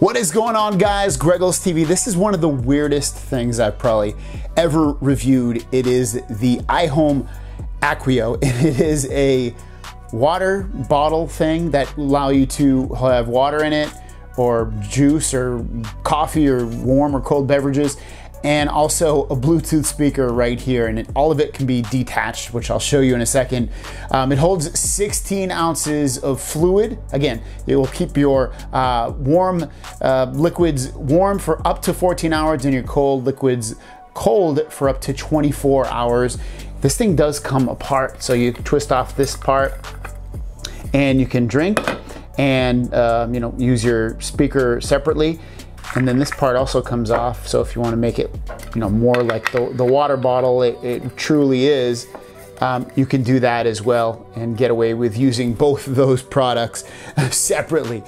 What is going on guys? Greggles TV. This is one of the weirdest things I've probably ever reviewed. It is the iHome Aquio. It is a water bottle thing that allow you to have water in it or juice or coffee or warm or cold beverages and also a Bluetooth speaker right here. And it, all of it can be detached, which I'll show you in a second. Um, it holds 16 ounces of fluid. Again, it will keep your uh, warm uh, liquids warm for up to 14 hours and your cold liquids cold for up to 24 hours. This thing does come apart, so you twist off this part and you can drink and uh, you know use your speaker separately. And then this part also comes off. So if you want to make it, you know, more like the, the water bottle it, it truly is, um, you can do that as well and get away with using both of those products separately.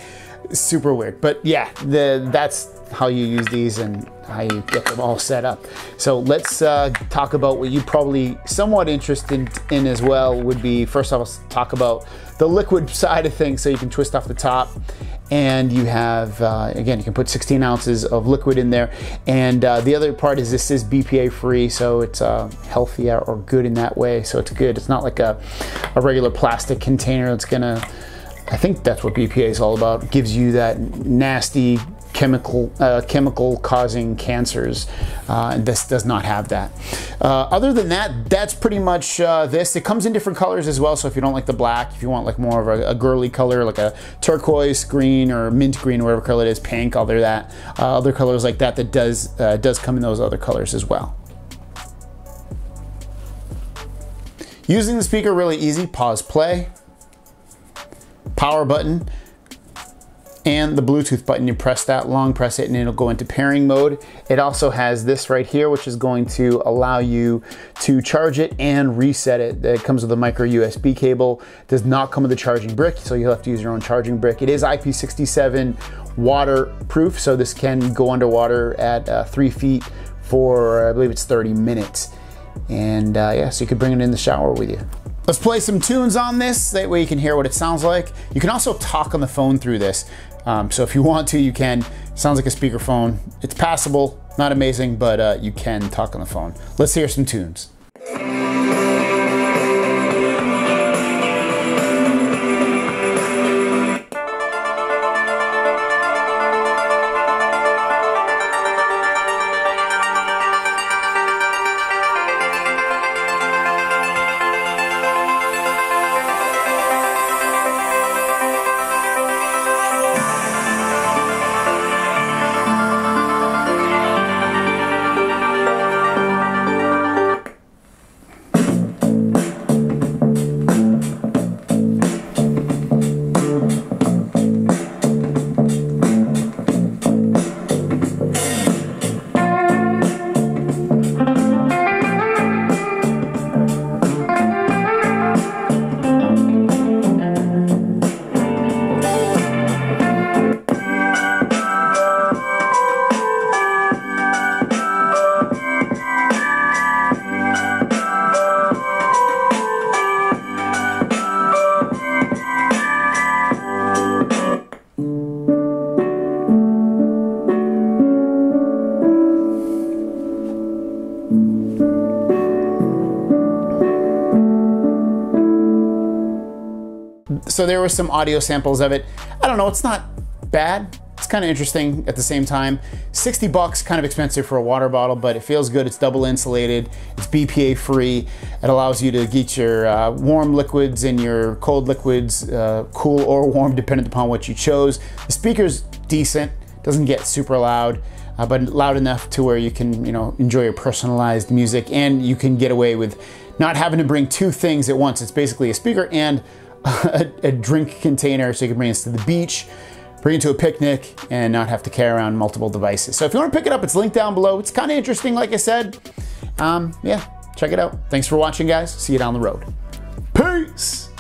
Super weird, but yeah, the, that's how you use these and how you get them all set up. So let's uh, talk about what you probably somewhat interested in as well would be, first let's talk about the liquid side of things so you can twist off the top and you have uh, again you can put 16 ounces of liquid in there. And uh, the other part is this is BPA free so it's uh, healthy or good in that way. So it's good. It's not like a, a regular plastic container. That's gonna I think that's what BPA is all about. It gives you that nasty chemical uh, chemical causing cancers. Uh, this does not have that. Uh, other than that that's pretty much uh, this. It comes in different colors as well. So if you don't like the black if you want like more of a, a girly color like a turquoise green or mint green whatever color it is pink other that uh, other colors like that that does does come in those other colors as well. Using the speaker really easy. Pause play. Power button and the Bluetooth button. You press that, long press it, and it'll go into pairing mode. It also has this right here, which is going to allow you to charge it and reset it. It comes with a micro USB cable. Does not come with a charging brick, so you'll have to use your own charging brick. It is IP67 waterproof, so this can go underwater at uh, three feet for, I believe it's 30 minutes. And uh, yeah, so you could bring it in the shower with you. Let's play some tunes on this, that way you can hear what it sounds like. You can also talk on the phone through this. Um, so if you want to, you can. Sounds like a speakerphone. It's passable, not amazing, but uh, you can talk on the phone. Let's hear some tunes. So there were some audio samples of it. I don't know, it's not bad. It's kind of interesting at the same time. 60 bucks, kind of expensive for a water bottle, but it feels good. It's double insulated. It's BPA free. It allows you to get your uh, warm liquids and your cold liquids, uh, cool or warm, depending upon what you chose. The speaker's decent. Doesn't get super loud. Uh, but loud enough to where you can, you know, enjoy your personalized music and you can get away with not having to bring two things at once. It's basically a speaker and a, a drink container so you can bring this to the beach, bring it to a picnic, and not have to carry around multiple devices. So if you want to pick it up, it's linked down below. It's kind of interesting, like I said. Um, yeah, check it out. Thanks for watching, guys. See you down the road. Peace!